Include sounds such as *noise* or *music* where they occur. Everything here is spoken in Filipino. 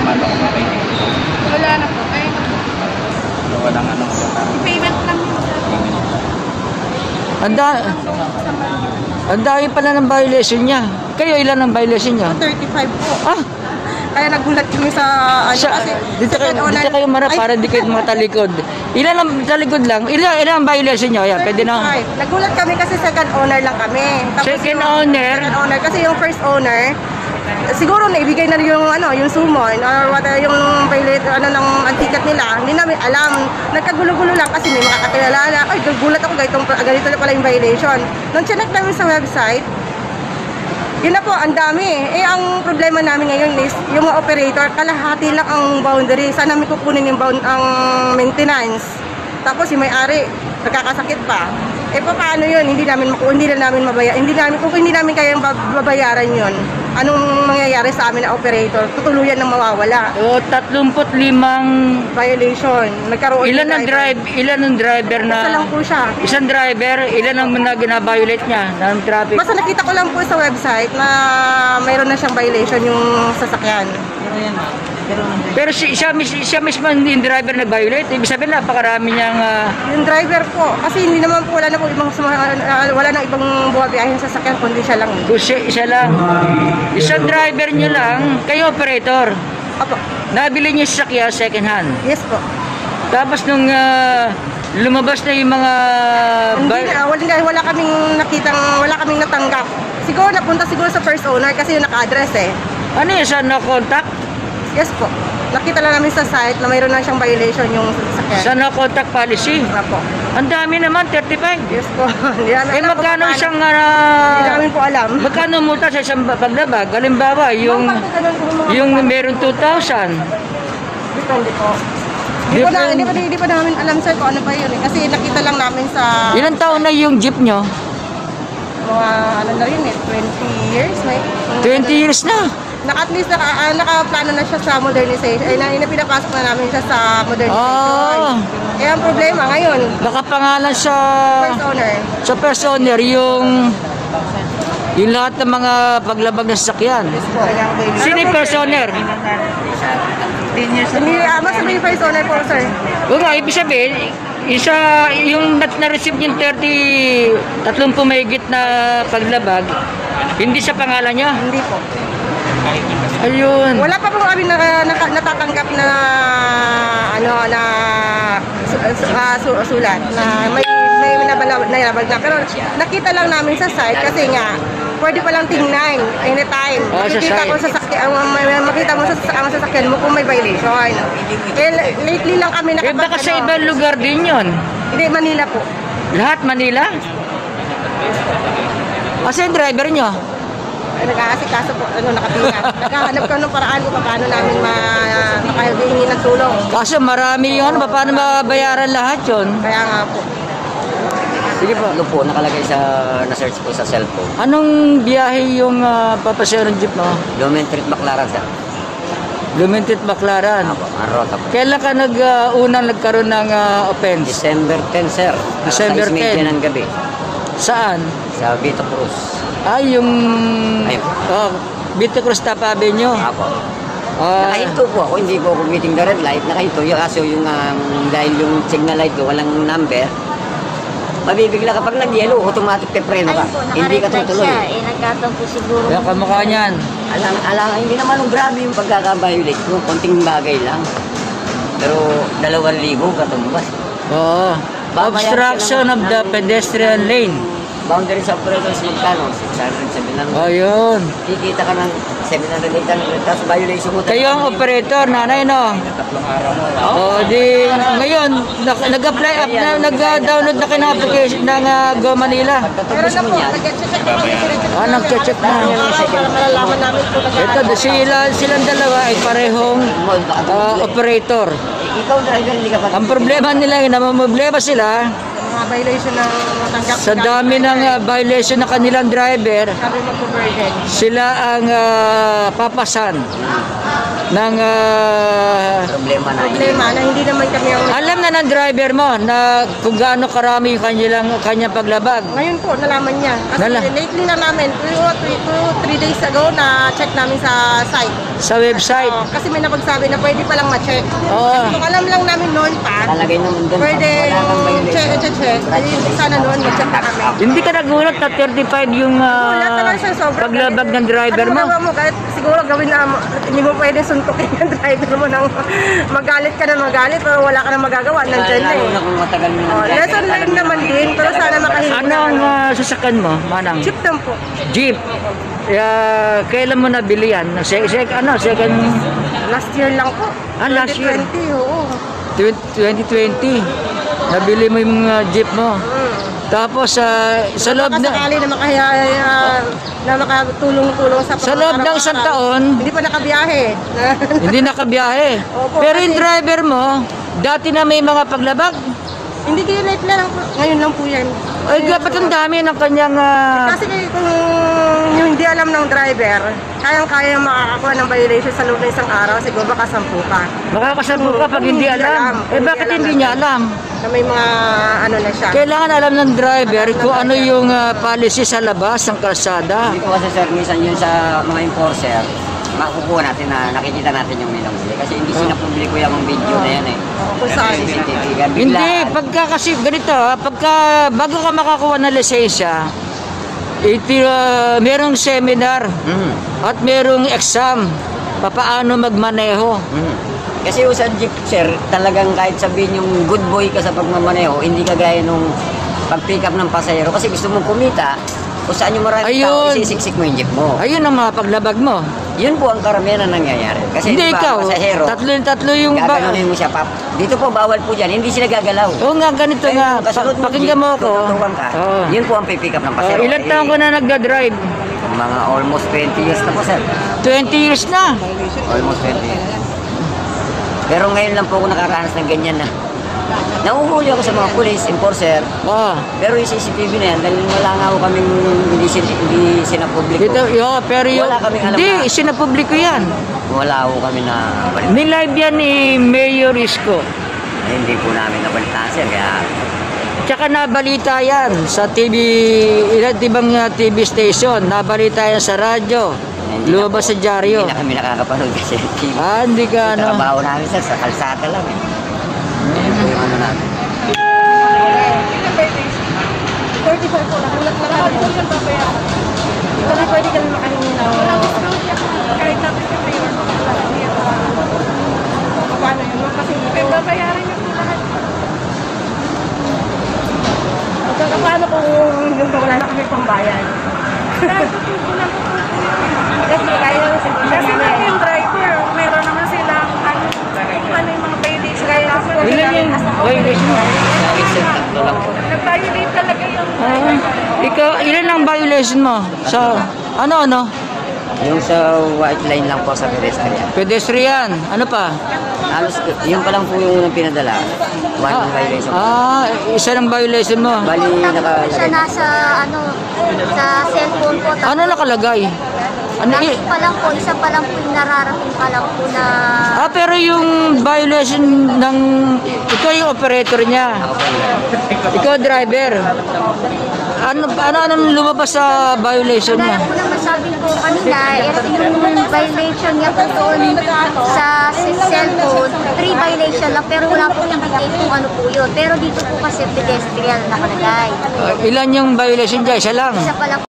tama ba kung okay? Wala na po. Ay, So, walang ano, payment lang yun. Ang da- ang dami pala ng violation niya. Kayo ilan ang violation niya? 35 po. Ah, Kaya nagulat kami sa ano siya, kasi dito kayo, owner- dito kayo mara para di kayo matalikod. Ilan ang talikod lang? Ilan, ilan ang violation niyo? Yan, pwede na. 35. Nagulat kami kasi second owner lang kami. Second yung- owner? Second owner kasi yung first owner siguro naibigay na yung ano yung summon or what yung violate ano ng antikat nila hindi namin alam nagkagulo-gulo lang kasi may mga kakilala ay gulat ako ganito, ganito na pala yung violation nung chinek namin sa website yun na po, ang dami. Eh, ang problema namin ngayon is, yung mga operator, kalahati lang ang boundary. Saan namin kukunin yung bound, ang maintenance? Tapos yung may-ari, nagkakasakit pa. Eh, pa- paano yun? Hindi namin, hindi na namin mabaya, hindi namin, kung hindi namin kayang bab- babayaran yun, anong mangyayari sa amin na operator? Tutuluyan ng mawawala. O, 35 Violation. Nagkaroon ilan ng ang drive, ilan ang driver na Isa lang po siya. isang driver, ilan ang na gina-violate niya ng traffic? Basta nakita ko lang po sa website na mayroon na siyang violation yung sasakyan. Pero si, siya, siya mismo hindi yung driver nag-violate. Ibig sabihin napakarami niyang ah, Yung driver po, kasi hindi naman po wala na po ibang suma, ah, wala na ibang buwabiyahin sa sasakyan kundi siya lang. kung siya, siya lang. Isang driver niyo lang, kayo operator. Opo. Nabili niyo sa sakya second hand. Yes po. Tapos nung ah, lumabas na yung mga Hindi vi- na, wala, wala kaming nakitang, wala kaming natanggap. Siguro napunta siguro sa first owner kasi yung naka-address eh. ano yun, sa no contact? Yes po. Nakita lang namin sa site na mayroon na siyang violation yung sasakyan. Sa no contact policy. Na po. Ang dami naman, 35. Yes po. *laughs* Hindi namin Eh alam kung magkano paano. isang Hindi ah, namin po alam. magkano multa sa isang paglabag? Halimbawa, yung Ma'am, pag ganun po mga- yung meron 2,000. Depende po. Hindi pa, na, hindi, pa, hindi pa namin alam sir kung ano pa yun eh. Kasi nakita lang namin sa Ilang taon na yung jeep nyo? mga ano na rin eh, 20 years. May, 20 years na. Naka, at least naka, ah, nakaplano na siya sa modernization. Ay, na, na pinapasok na namin siya sa modernization. Ah. Kaya ang problema ngayon, Nakapangalan sa first owner. sa first owner yung yung lahat ng mga paglabag ng sasakyan. Sino yung first owner? Hindi, ah, basta may first owner po, sir. O nga, ibig sabihin, isa, yung na-receive yung 30, 30 mahigit na paglabag, hindi sa pangalan niya. Hindi po. Ayun. Wala pa po kami na, naka- natatanggap na ano na su, su, ah, su- sulat na may may nabalab na na pero nakita lang namin sa site kasi nga pwede pa lang tingnan anytime. Oh, makikita ko sa sakyan, makita mo sa, sa ang sasakyan mo kung may violation. Eh, lately lang kami Eh nakapag baka sa ano. ibang lugar din yon. Hindi, Manila po. Lahat Manila? Kasi yung driver nyo. Nag-aasikaso po, ano, nakapila. Naghahanap ko ng paraan kung paano namin ma makahingi ng tulong. Kaso marami ano, paano mababayaran lahat yon? Kaya nga po. Sige po. Ano po, nakalagay sa, na-search po sa cellphone. Anong biyahe yung uh, papasaya ng jeep mo? Lumen Street, Baclaran, sir. Lumintit Baclaran. Apo, ang rota po. Kailan ka nag, uh, unang nagkaroon ng uh, offense? December 10, sir. December Alas 6:30 10. ng gabi. Saan? Sa Vito Cruz. Ay, yung... Ayun. Oh, Vito Cruz Tapa Avenue. Apo. Ah, Nakahinto po ako, hindi po ako meeting the red light. Nakahinto yung kaso yung um, dahil yung signal light ko walang number. Mabibigla kapag nag-yellow, automatic pe preno ka. Hindi ka tutuloy. siya. Eh, nagkataon po siguro. kaya kamukha niyan. Alang, alang, hindi naman yung grabe yung pagkaka-violate ko. Konting bagay lang. Pero dalawang libo katumbas. Oo. Obstruction of the pedestrian lane. Boundary sa operators magkano? 600, 700. Ayun. Kikita ka ng 700, 800. Tapos violation mo. Kayo ang operator, nanay, no? tatlong araw mo. O, di, ngayon, nag- nag-apply up na, nag-download na kayo ng application ng uh, Go Manila. Pagkatapos mo niyan, nag-check na Ah, nag-check na. Ito, sila, silang dalawa ay parehong ah, operator. Ikaw driver, hindi ka pa. Ang problema nila, namamblema sila mga violation ng matanggap. sa dami ng ah, violation ng kanilang driver, Sabi mo conversion. sila ang ah, papasan. ng ah, Problema na. Problema na hindi naman kami ang... alam na ng driver mo na kung gaano karami yung kanyang, kanyang paglabag. Ngayon po, nalaman niya. Kasi Nala- lately na namin, 2-3 days ago na check namin sa site. Sa website. Oo, kasi may napagsabi na pwede palang ma-check. Oo. Kung alam lang namin noon pa, Talagay naman doon. pwede violation. check, check. Ay, sana noon na kami. Hindi ka nagulat na 35 yung ah, Wala talaga siya sobrang paglabag ng driver ano mo? magawa mo? Kahit siguro gawin na mo- hindi mo pwede suntukin *laughs* yung driver mo nang magalit ka na magalit pero wala ka na magagawa. Nandyan na eh. na kung matagal mo Oh, lesson learned naman din pero sana makahingi Ano ang ah, sasakyan mo, Manang? Chip lang po. Jeep. Ah, kailan mo nabili yan? Se- se- ano, second Last year lang po. Ah, last year. 2020, oo. 2020. Nabili mo yung ah, jeep mo. Mm. Tapos ah, sa loob na sakali na makaya ah, na makatulong-tulong sa Sa loob ng isang taon? Hindi pa nakabiyahe. hindi nakabiyahe. *laughs* Opo, Pero yung driver mo, dati na may mga paglabag. Hindi kayo late na lang po. Ngayon lang po yan. Ay, dapat ang dami ng kanyang ah, Kasi kung yung hindi alam ng driver, kayang-kaya makakakuha ng violation sa loob ng isang araw, siguro baka sampu ka. makakasabu ka pag hindi Hindi alam. alam. Eh Hindi bakit alam hindi niya alam? Na may mga ano na siya. Kailangan alam ng driver kung ano yung ah, policy sa labas ng kalsada. Dito kasi sir, minsan yun sa mga enforcer, makukuha natin na nakikita natin yung minamuli. Kasi hindi sinapubliko yung video na yan eh. Kung saan. Hindi, pagka kasi ganito, ah, pagka bago ka makakuha ng lisensya, iti, ah, merong seminar Mm. at merong exam papaano magmaneho. Mm. Kasi yung sa jeep sir, talagang kahit sabihin yung good boy ka sa pagmamaneho, hindi ka gaya nung pag-pick up ng pasahero. Kasi gusto mong kumita, kung saan yung maraming tao, Ayun. isisiksik mo yung jeep mo. Ayun ang mga paglabag mo. Yun po ang karamihan na nangyayari. Kasi hindi di ba, ikaw, pasahero, tatlo tatlo yung ba... gaganunin mo siya, pap. Dito po, bawal po dyan. Hindi sila gagalaw. Oo nga, ganito Pero nga. kasunod Pa- pakinggan mo ako. tututukan ka, Oo. yun po ang pipick up ng Oh, pasahero. ilan Eh, taon ko na nagda-drive? Mga almost 20 years na po, sir. 20 years na. Almost 20 years. Pero ngayon lang po ako nakaranas ng ganyan na. Nauhuli ako sa mga police, enforcer, Oh. pero yung CCTV na yan, dahil wala nga ako kaming hindi, sin, hindi sinapubliko. Dito, yo, pero yung... Wala kaming alam Hindi, na- sinapubliko yan. Wala ako kami na. Nilive yan ni Mayor Isko. Eh, hindi po namin nabalitaan, sir. Kaya Tsaka nabalita yan sa TV, ilan ibang uh, TV station, nabalita yan sa radyo, hindi lumabas sa dyaryo. Hindi na kami nakakapanood kasi. Ah, hindi ka ano. Trabaho namin, sir, sa kalsada lang eh. Yun po yung ano namin. 34 po, nagulat na kami. Kasi pwede kami makahingi na. Kahit natin sa mayor. Paano yun? Kasi babayaran niyo po lahat. Paano kung wala na kami pambayan? Kasi kaya na sa Kasi nga yung driver, meron naman silang ano, kung ano yung mga violation. Ilan yung violation lang po. nag-violate talaga yung Ah, ikaw, ilan ang violation mo? Sa, ano, ano? Yung sa white line lang po sa pedestrian. Pedestrian, ano pa? Halos, yun pa lang po yung unang pinadala. One Ah, violation. ah, isa ng violation mo. Bali, siya nakalagay. nasa ano sa cellphone po Ano nakalagay? Ano, i- pa lang po isa pa lang po yung nararating pa lang po na ah, pero yung violation ng, ikaw yung operator niya. Ikaw driver. Ano, ano, anong lumabas sa violation Gaya niya? po naman sabi ko kanina, ito yung violation niya po doon sa cellphone, three violation lang, pero wala po indicate kung ano po yun. Pero dito po kasi pedestrian nakalagay. Ah, ilan yung violation niya? Isa lang. Isa pa lang